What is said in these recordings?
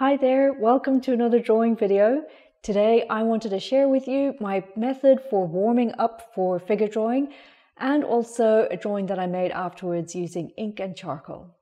Hi there, welcome to another drawing video. Today I wanted to share with you my method for warming up for figure drawing and also a drawing that I made afterwards using ink and charcoal.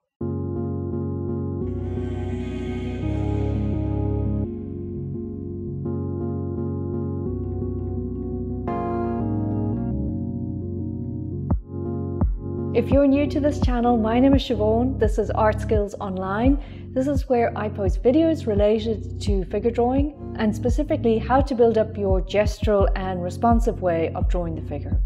If you're new to this channel, my name is Siobhan. This is Art Skills Online. This is where I post videos related to figure drawing and specifically how to build up your gestural and responsive way of drawing the figure.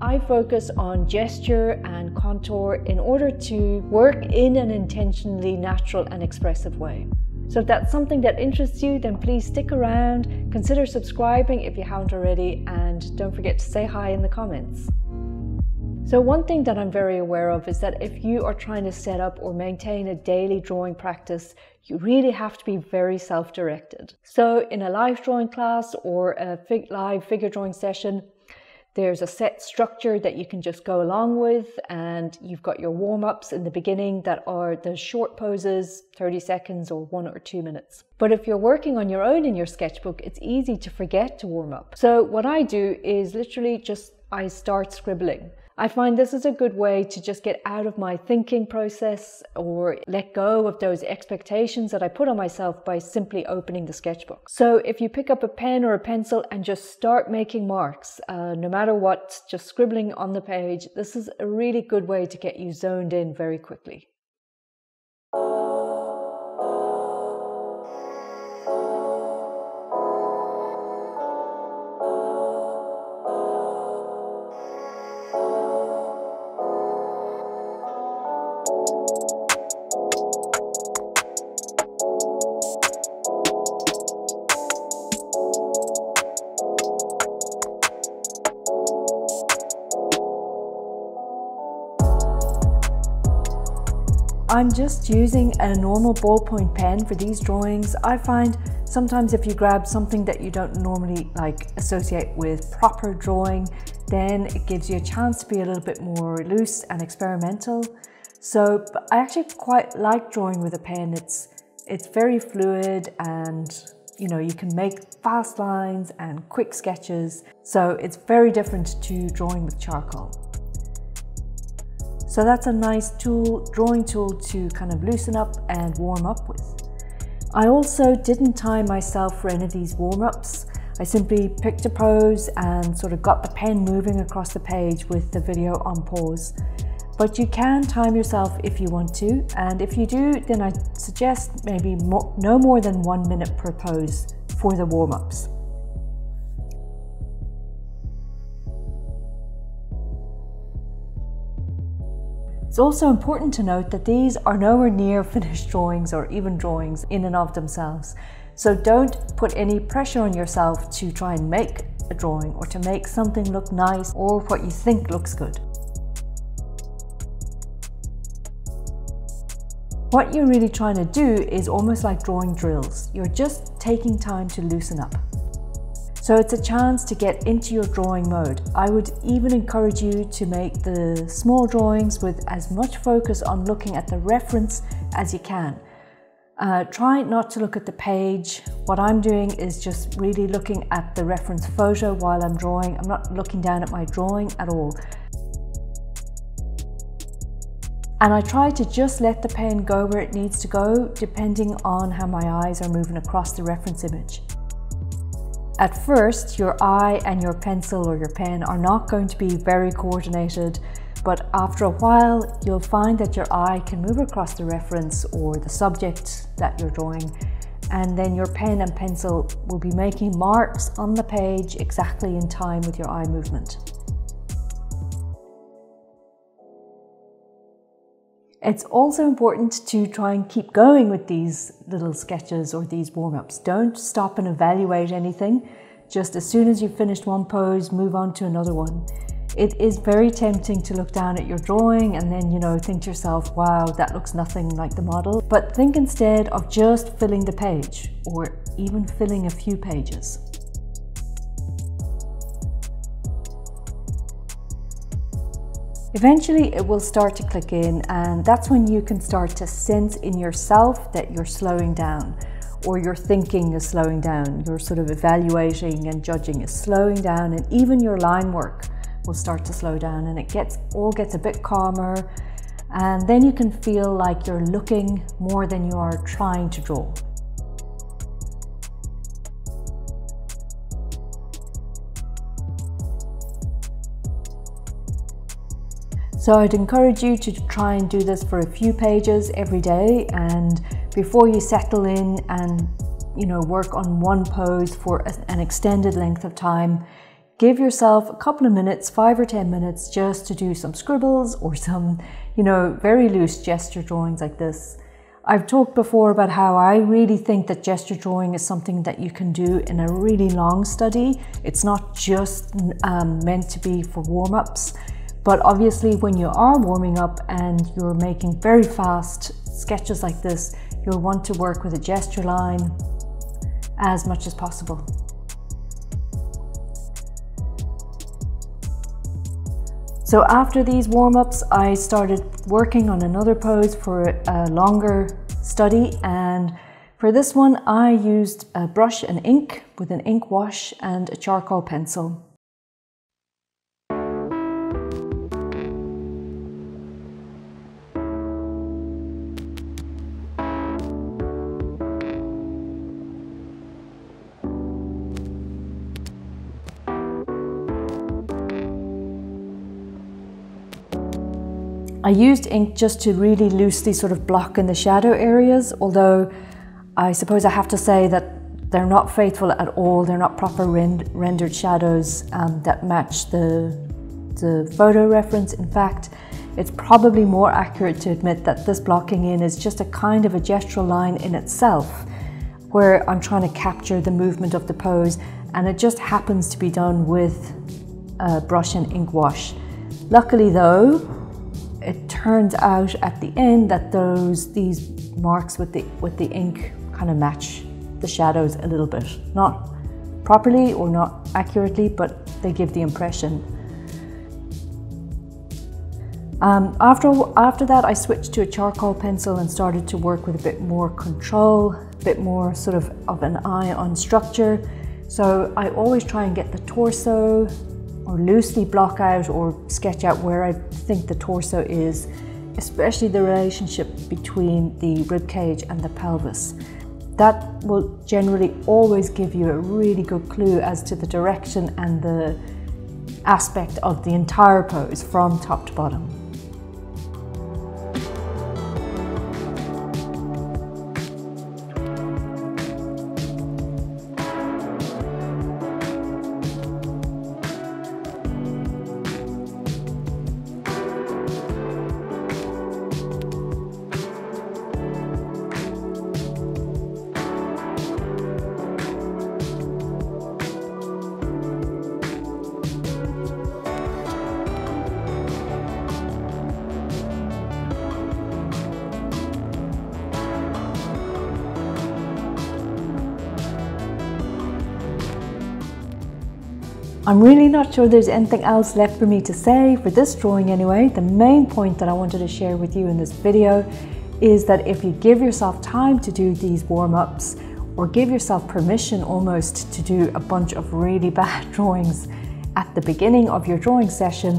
I focus on gesture and contour in order to work in an intentionally natural and expressive way. So if that's something that interests you, then please stick around, consider subscribing if you haven't already, and don't forget to say hi in the comments. So one thing that I'm very aware of is that if you are trying to set up or maintain a daily drawing practice, you really have to be very self-directed. So in a live drawing class or a fig live figure drawing session, there's a set structure that you can just go along with, and you've got your warm ups in the beginning that are the short poses, 30 seconds or one or two minutes. But if you're working on your own in your sketchbook, it's easy to forget to warm up. So, what I do is literally just I start scribbling. I find this is a good way to just get out of my thinking process or let go of those expectations that I put on myself by simply opening the sketchbook. So if you pick up a pen or a pencil and just start making marks, uh, no matter what, just scribbling on the page, this is a really good way to get you zoned in very quickly. I'm just using a normal ballpoint pen for these drawings. I find sometimes if you grab something that you don't normally like associate with proper drawing, then it gives you a chance to be a little bit more loose and experimental. So I actually quite like drawing with a pen. It's it's very fluid and you know you can make fast lines and quick sketches. So it's very different to drawing with charcoal. So that's a nice tool, drawing tool to kind of loosen up and warm up with. I also didn't time myself for any of these warm-ups. I simply picked a pose and sort of got the pen moving across the page with the video on pause. But you can time yourself if you want to, and if you do, then I suggest maybe no more than one minute per pose for the warm-ups. It's also important to note that these are nowhere near finished drawings or even drawings in and of themselves. So don't put any pressure on yourself to try and make a drawing or to make something look nice or what you think looks good. What you're really trying to do is almost like drawing drills. You're just taking time to loosen up. So it's a chance to get into your drawing mode. I would even encourage you to make the small drawings with as much focus on looking at the reference as you can. Uh, try not to look at the page. What I'm doing is just really looking at the reference photo while I'm drawing. I'm not looking down at my drawing at all. And I try to just let the pen go where it needs to go, depending on how my eyes are moving across the reference image. At first, your eye and your pencil or your pen are not going to be very coordinated, but after a while, you'll find that your eye can move across the reference or the subject that you're drawing, and then your pen and pencil will be making marks on the page exactly in time with your eye movement. It's also important to try and keep going with these little sketches or these warm-ups. Don't stop and evaluate anything. Just as soon as you've finished one pose, move on to another one. It is very tempting to look down at your drawing and then, you know, think to yourself, wow, that looks nothing like the model. But think instead of just filling the page or even filling a few pages. Eventually, it will start to click in, and that's when you can start to sense in yourself that you're slowing down or your thinking is slowing down, your sort of evaluating and judging is slowing down, and even your line work will start to slow down and it gets all gets a bit calmer and then you can feel like you're looking more than you are trying to draw. So I'd encourage you to try and do this for a few pages every day and before you settle in and you know work on one pose for an extended length of time, give yourself a couple of minutes, 5 or 10 minutes just to do some scribbles or some, you know, very loose gesture drawings like this. I've talked before about how I really think that gesture drawing is something that you can do in a really long study. It's not just um, meant to be for warm-ups. But obviously when you are warming up and you're making very fast sketches like this, you'll want to work with a gesture line as much as possible. So after these warm-ups, I started working on another pose for a longer study and for this one I used a brush and ink with an ink wash and a charcoal pencil. I used ink just to really loosely sort of block in the shadow areas, although I suppose I have to say that they're not faithful at all. They're not proper rend rendered shadows um, that match the, the photo reference. In fact, it's probably more accurate to admit that this blocking in is just a kind of a gestural line in itself, where I'm trying to capture the movement of the pose, and it just happens to be done with a brush and ink wash. Luckily though, turns out at the end that those these marks with the with the ink kind of match the shadows a little bit. Not properly or not accurately but they give the impression. Um, after after that I switched to a charcoal pencil and started to work with a bit more control a bit more sort of of an eye on structure. So I always try and get the torso or loosely block out or sketch out where I think the torso is, especially the relationship between the rib cage and the pelvis. That will generally always give you a really good clue as to the direction and the aspect of the entire pose from top to bottom. I'm really not sure there's anything else left for me to say for this drawing anyway. The main point that I wanted to share with you in this video is that if you give yourself time to do these warm-ups or give yourself permission almost to do a bunch of really bad drawings at the beginning of your drawing session,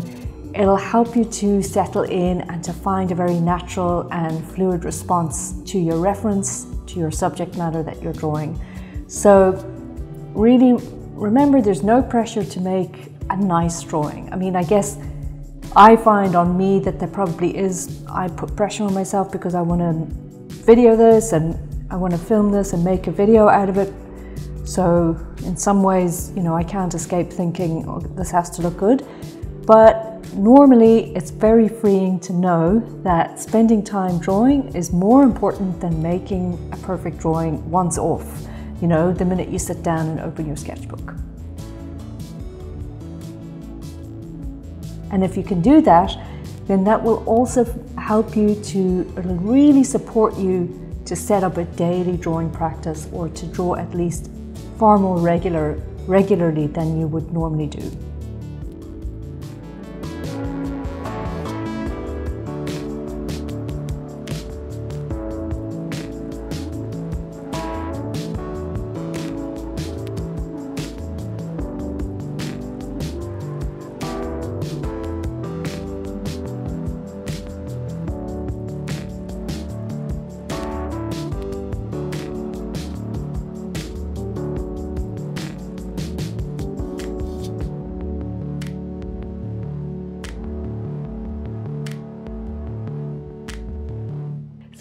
it'll help you to settle in and to find a very natural and fluid response to your reference, to your subject matter that you're drawing. So really remember there's no pressure to make a nice drawing. I mean, I guess I find on me that there probably is, I put pressure on myself because I want to video this and I want to film this and make a video out of it. So in some ways, you know, I can't escape thinking, oh, this has to look good. But normally it's very freeing to know that spending time drawing is more important than making a perfect drawing once off you know, the minute you sit down and open your sketchbook. And if you can do that, then that will also help you to really support you to set up a daily drawing practice or to draw at least far more regular, regularly than you would normally do.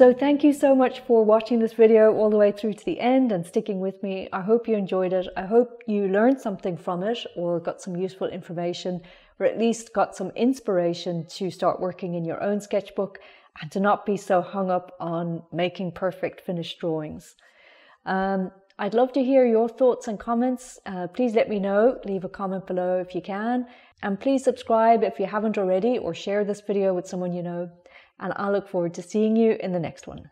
So thank you so much for watching this video all the way through to the end and sticking with me. I hope you enjoyed it. I hope you learned something from it or got some useful information or at least got some inspiration to start working in your own sketchbook and to not be so hung up on making perfect finished drawings. Um, I'd love to hear your thoughts and comments. Uh, please let me know. Leave a comment below if you can. And please subscribe if you haven't already or share this video with someone you know and I look forward to seeing you in the next one.